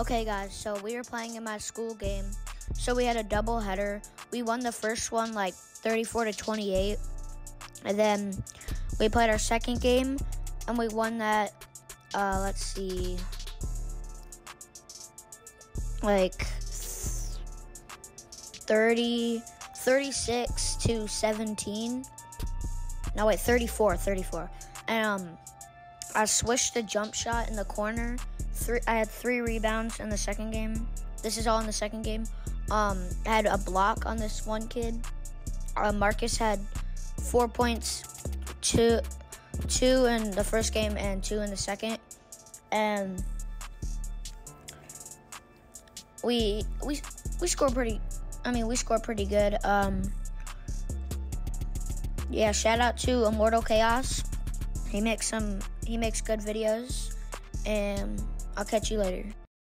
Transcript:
Okay, guys, so we were playing in my school game. So we had a double header. We won the first one like 34 to 28. And then we played our second game and we won that, uh, let's see, like 30, 36 to 17. No, wait, 34, 34. And um, I swished the jump shot in the corner. Three, I had three rebounds in the second game. This is all in the second game. Um, I had a block on this one kid. Uh, Marcus had four points, two, two in the first game and two in the second, and we we we scored pretty. I mean, we scored pretty good. Um, yeah, shout out to ImmortalChaoss. He makes some. He makes good videos, and I'll catch you later.